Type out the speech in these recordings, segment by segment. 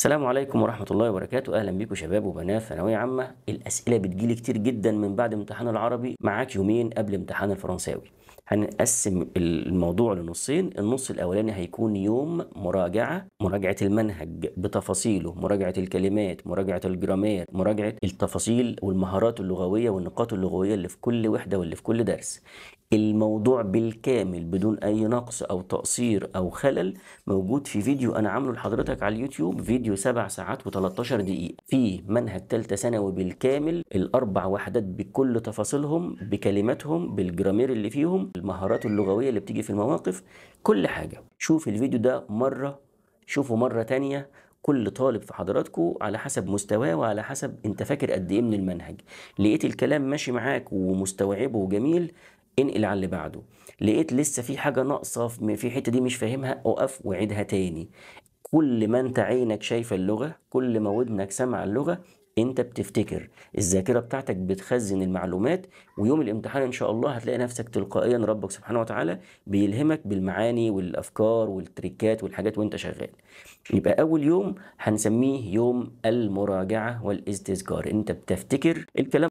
السلام عليكم ورحمة الله وبركاته. أهلا بيكم شباب وبنات ثانوية عامة. الأسئلة بتجيلي كتير جدا من بعد امتحان العربي معاك يومين قبل امتحان الفرنساوي. هنقسم الموضوع لنصين. النص الأولاني هيكون يوم مراجعة مراجعة المنهج بتفاصيله مراجعة الكلمات مراجعة الجرامير مراجعة التفاصيل والمهارات اللغوية والنقاط اللغوية اللي في كل وحدة واللي في كل درس. الموضوع بالكامل بدون أي نقص أو تقصير أو خلل موجود في فيديو أنا عامله لحضرتك على اليوتيوب فيديو 7 ساعات و13 دقيقة. في منهج ثالثه ثانوي بالكامل الأربع وحدات بكل تفاصيلهم بكلماتهم بالجرامير اللي فيهم المهارات اللغوية اللي بتيجي في المواقف كل حاجة. شوف الفيديو ده مرة شوفه مرة تانية. كل طالب في حضراتكم على حسب مستواه وعلى حسب انت فاكر قد إيه من المنهج. لقيت الكلام ماشي معاك ومستوعبه وجميل انقل على اللي بعده. لقيت لسه في حاجة ناقصة في الحتة دي مش فاهمها اقف وعيدها تاني. كل ما انت عينك شايفة اللغة كل ما ودنك سمع اللغة انت بتفتكر. الذاكرة بتاعتك بتخزن المعلومات ويوم الامتحان إن شاء الله هتلاقي نفسك تلقائيا ربك سبحانه وتعالى بيلهمك بالمعاني والأفكار والتريكات والحاجات وانت شغال. يبقى أول يوم هنسميه يوم المراجعة والاستذكار. انت بتفتكر الكلام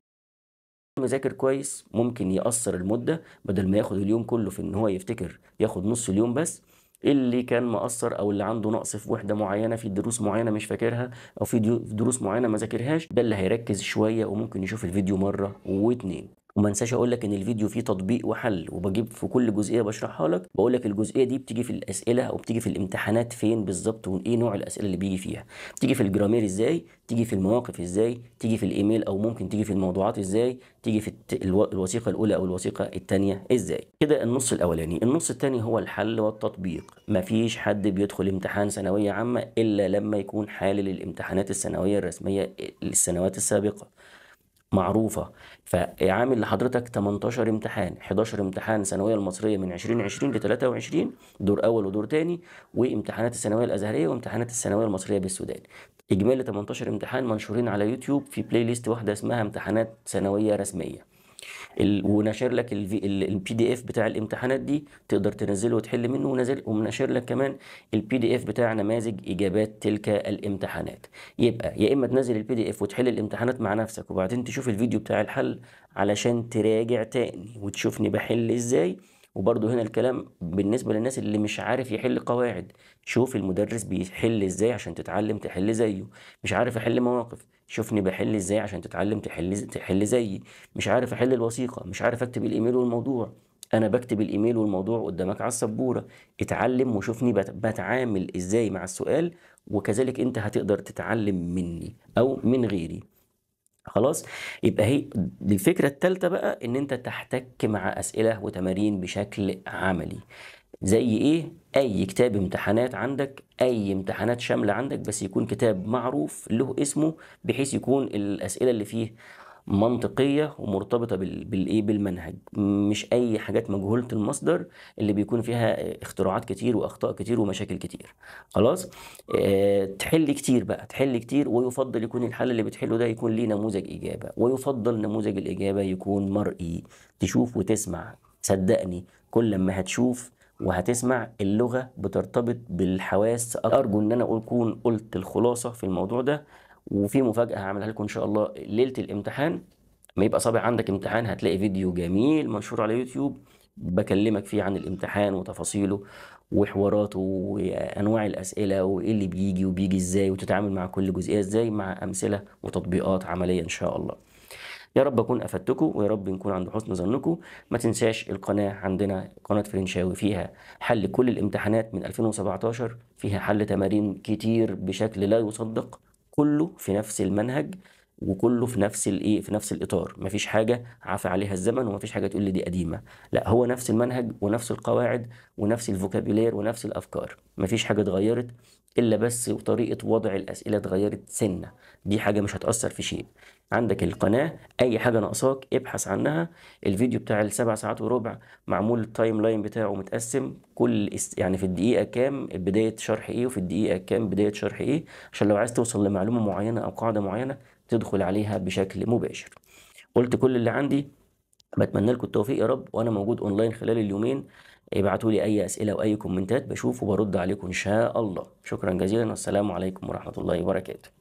مذاكر كويس ممكن يقصر المدة بدل ما ياخد اليوم كله في إن هو يفتكر ياخد نص اليوم بس. اللي كان مقصر أو اللي عنده نقص في وحدة معينة في دروس معينة مش فاكرها أو في دروس معينة ما ذاكرهاش ده اللي هيركز شوية وممكن يشوف الفيديو مرة واتنين. وما انساش أقول لك ان الفيديو فيه تطبيق وحل وبجيب في كل جزئية بشرحها لك. بقول لك الجزئية دي بتيجي في الأسئلة أو بتيجي في الامتحانات فين بالظبط وإيه نوع الأسئلة اللي بيجي فيها. بتيجي في الجرامير إزاي تيجي في المواقف إزاي تيجي في الإيميل أو ممكن تيجي في الموضوعات إزاي تيجي في الوثيقة الأولى أو الوثيقة الثانية إزاي. كده النص الأولاني. النص الثاني هو الحل والتطبيق. مفيش حد بيدخل امتحان ثانوية عامة إلا لما يكون حالل الامتحانات الثانوية الرسمية للسنوات السابقة. معروفة. فعامل لحضرتك 18 امتحان 11 امتحان ثانوية المصرية من 2020 ل 23 دور أول ودور تاني وامتحانات الثانوية الأزهرية وامتحانات الثانوية المصرية بالسودان. إجمالي 18 امتحان منشورين على يوتيوب في playlist واحدة اسمها امتحانات ثانوية رسمية. وناشر لك ال PDF بتاع الامتحانات دي تقدر تنزله وتحل منه ونزل ومنشر لك كمان ال PDF بتاع نماذج إجابات تلك الامتحانات. يبقى يا إما تنزل ال PDF وتحل الامتحانات مع نفسك وبعدين تشوف الفيديو بتاع الحل علشان تراجع تاني وتشوفني بحل إزاي. وبرضه هنا الكلام بالنسبة للناس اللي مش عارف يحل قواعد. شوف المدرس بيحل إزاي عشان تتعلم تحل زيه. مش عارف أحل مواقف. شوفني بحل إزاي عشان تتعلم تحل تحل زيي. مش عارف أحل الوثيقة. مش عارف أكتب الإيميل والموضوع. أنا بكتب الإيميل والموضوع قدامك على السبورة. اتعلم وشوفني بتعامل إزاي مع السؤال وكذلك أنت هتقدر تتعلم مني أو من غيري. خلاص؟ يبقى هي الفكرة الثالثة بقى إن أنت تحتك مع أسئلة وتمارين بشكل عملي. زي إيه؟ أي كتاب امتحانات عندك أي امتحانات شاملة عندك بس يكون كتاب معروف له اسمه بحيث يكون الأسئلة اللي فيه منطقية ومرتبطة بالإيه بالمنهج. مش أي حاجات مجهولة المصدر اللي بيكون فيها اختراعات كتير وأخطاء كتير ومشاكل كتير. خلاص؟ آه تحل كتير بقى تحل كتير ويفضل يكون الحل اللي بتحله ده يكون ليه نموذج اجابه ويفضل نموذج الإجابة يكون مرئي. تشوف وتسمع. صدقني كل ما هتشوف وهتسمع اللغة بترتبط بالحواس أرجو إن أنا أكون قلت الخلاصة في الموضوع ده. وفي مفاجأة هعملها لكم إن شاء الله. ليلة الامتحان ما يبقى صابع عندك امتحان هتلاقي فيديو جميل منشور على يوتيوب بكلمك فيه عن الامتحان وتفاصيله وحواراته وأنواع الأسئلة وإيه اللي بيجي وبيجي إزاي وتتعامل مع كل جزئية إزاي مع أمثلة وتطبيقات عملية إن شاء الله. يا رب أكون أفدتكم ويا رب نكون عند حسن ظنكم. ما تنساش القناة عندنا قناة فرنشاوي فيها حل كل الامتحانات من 2017 فيها حل تمارين كتير بشكل لا يصدق. كله في نفس المنهج وكله في نفس الإيه في نفس الإطار. مفيش حاجة عفى عليها الزمن ومفيش حاجة تقول لي دي قديمة. لا هو نفس المنهج ونفس القواعد ونفس الفوكابيلير ونفس الأفكار. مفيش حاجة اتغيرت إلا بس طريقة وضع الأسئلة اتغيرت سنة. دي حاجة مش هتأثر في شيء. عندك القناة أي حاجة ناقصاك ابحث عنها. الفيديو بتاع السبع ساعات وربع معمول ال timeline بتاعه متقسم. كل يعني في الدقيقة كام بداية شرح إيه وفي الدقيقة كام بداية شرح إيه. عشان لو عايز توصل لمعلومة معينة أو قاعدة معينة تدخل عليها بشكل مباشر. قلت كل اللي عندي بتمنى لكم التوفيق يا رب وأنا موجود اونلاين خلال اليومين. ابعتوا لي أي أسئلة وأي comment ات بشوف وبرد عليكم إن شاء الله. شكرا جزيلا والسلام عليكم ورحمة الله وبركاته.